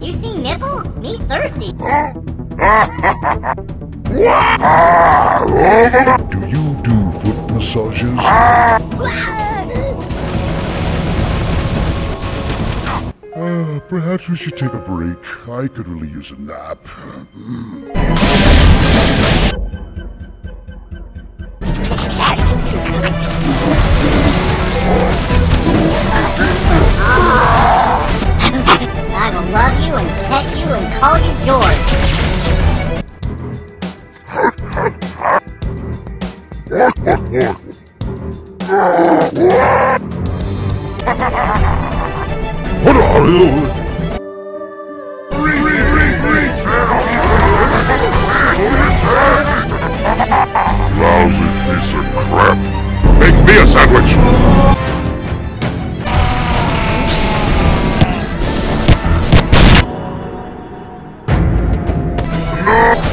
You see nipple? Me thirsty. Do you do foot massages? Uh, perhaps we should take a break. I could really use a nap. I pet you and call you George. What are you? Lousy piece of crap. Make me a sandwich! Ah!